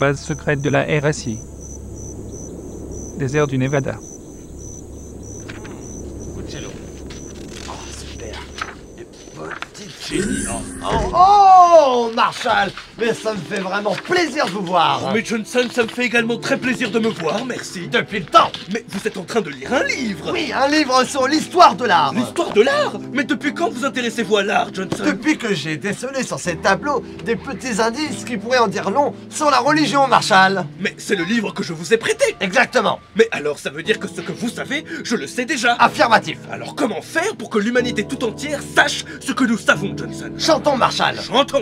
Base secrète de la RSI. Désert du Nevada. Oh, Marshall Mais ça me fait vraiment plaisir de vous voir. Mais Johnson, ça me fait également très plaisir de me voir, merci. Depuis le temps. Mais vous êtes en train de lire un livre. Oui, un livre sur l'histoire de l'art. L'histoire de l'art Mais depuis quand vous intéressez-vous à l'art, Johnson? Depuis que j'ai décelé sur ces tableaux des petits indices qui pourraient en dire long sur la religion, Marshall. Mais c'est le livre que je vous ai prêté. Exactement. Mais alors ça veut dire que ce que vous savez, je le sais déjà. Affirmatif. Alors comment faire pour que l'humanité tout entière sache ce que nous savons, Johnson? Chantons, Marshall. Chantons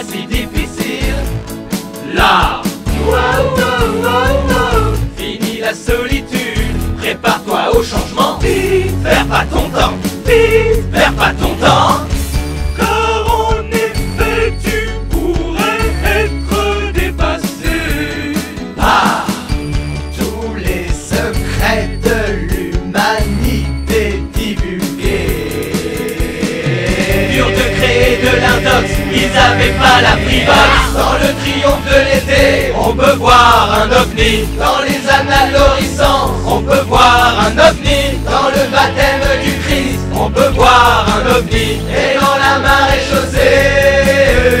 si difficile. L'art, wow, la solitude, prépare-toi au changement. Vite, perds pas ton temps, vite, perds pas ton temps. Car en effet, tu pourrais être dépassé par tous les secrets de l'humanité divulgués. Dur de créer de l'indox, ils avaient pas la privax. Dans le triomphe de l'été, on peut voir un ovni. Dans les annales d'Orissant, on peut voir un ovni. Dans le baptême du Christ, on peut voir un ovni. Et dans la marée chaussée.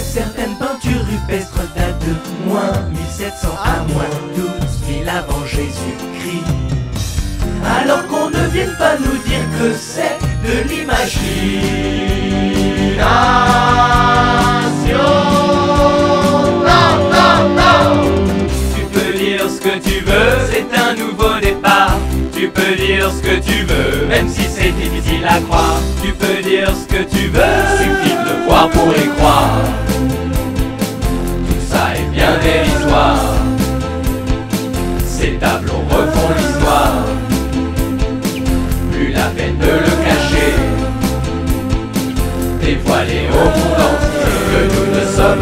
Certaines peintures rupestres datent de moins 1700 à moins 12 000 avant Jésus-Christ. Qu'on ne vienne pas nous dire que c'est de l'imagination. Tu peux dire ce que tu veux, c'est un nouveau départ. Tu peux dire ce que tu veux, même si c'est difficile à croire. Tu peux dire ce que tu veux, suffit de le voir pour y croire.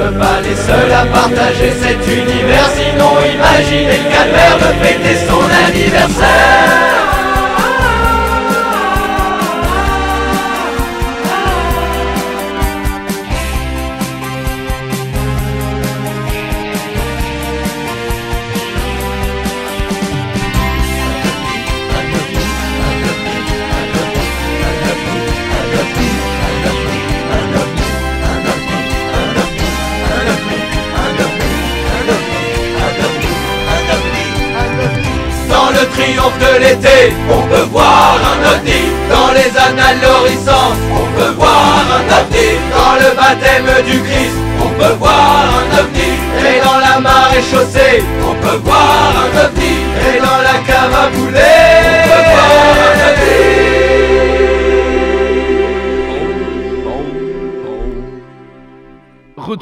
Pas les seuls à partager cet univers. Sinon, imaginez le calvaire fêter son anniversaire. De l'été, on peut voir un ovni. Dans les annales on peut voir un ovni. Dans le baptême du Christ, on peut voir un ovni. Et dans la marée chaussée, on peut voir un ovni. Et dans la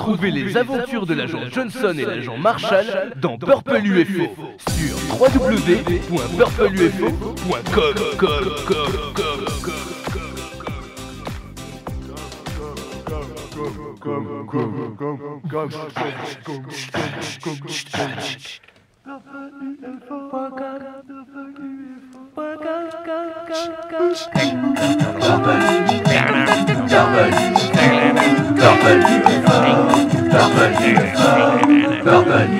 Retrouvez les aventures de l'agent Johnson et l'agent Marshall dans Purple UFO sur Purple 当代音乐家当代音